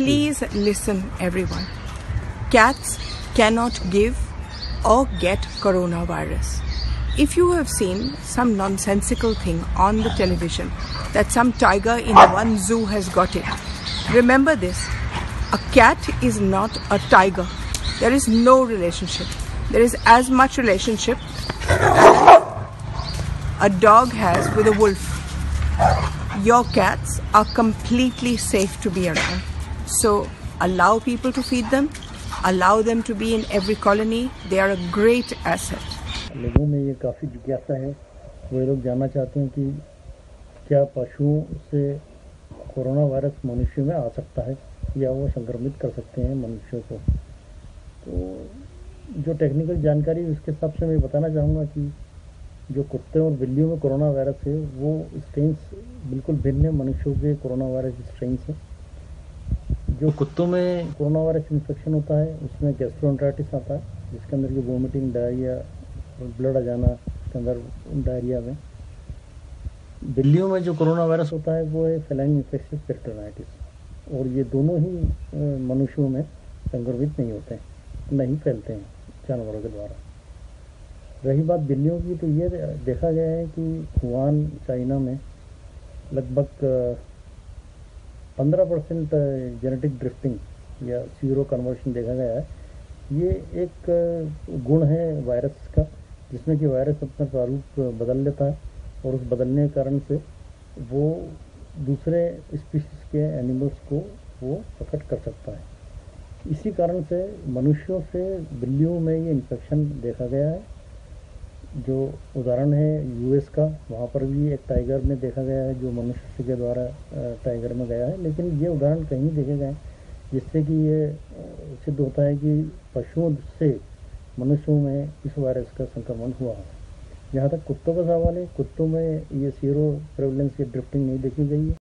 Please listen, everyone. Cats cannot give or get coronavirus. If you have seen some nonsensical thing on the television that some tiger in one zoo has got it, remember this a cat is not a tiger. There is no relationship. There is as much relationship a dog has with a wolf. Your cats are completely safe to be around. So allow people to feed them, allow them to be in every colony. They are a great asset. लोगों में ये काफ़ी जिज्ञासा है वो लोग जानना चाहते हैं कि क्या पशुओं से कोरोना वायरस मनुष्य में आ सकता है या वो संक्रमित कर सकते हैं मनुष्यों को तो जो टेक्निकल जानकारी उसके हिसाब से मैं बताना चाहूँगा कि जो कुत्ते और बिल्लियों में कोरोना वायरस है वो स्ट्रेंस बिल्कुल भिन्न है मनुष्यों के कोरोना वायरस स्ट्रेंस है जो कुत्तों में कोरोना वायरस इन्फेक्शन होता है, उसमें गैस्ट्रोएंट्राइटिस आता है, जिसके अंदर की वोमिटिंग डायरिया और ब्लड आ जाना, उसके अंदर डायरिया में। बिल्लियों में जो कोरोना वायरस होता है, वो है फेलाइन इन्फेक्शन पेक्टोनाइटिस और ये दोनों ही मनुष्यों में संक्रमित नहीं होते हैं नहीं फैलते हैं जानवरों के द्वारा। रही बात बिल्लियों की तो ये देखा गया है कि हुआन चाइना में लगभग पंद्रह परसेंट जेनेटिक ड्रिफ्टिंग या सीरो कन्वर्शन देखा गया है। ये एक गुण है वायरस का, जिसमें कि वायरस अपना प्रारूप बदल लेता है और उस बदलने के कारण से वो दूसरे स्पीशीज के एनिमल्स को वो अफेक्ट कर सकता है। इसी कारण से मनुष्यों से बिल्लियों में ये इन्फेक्शन देखा गया है। जो उदाहरण है यूएस का, वहाँ पर भी एक टाइगर में देखा गया है, जो मनुष्य के द्वारा टाइगर में गया है। लेकिन ये उदाहरण कहीं देखे गए जिससे कि ये सिद्ध होता है कि पशुओं से मनुष्यों में इस वायरस का संक्रमण हुआ है। जहाँ तक कुत्तों का सवाल है, कुत्तों में ये सीरो प्रेवलेंस की ड्रिफ्टिंग नहीं देखी गई है।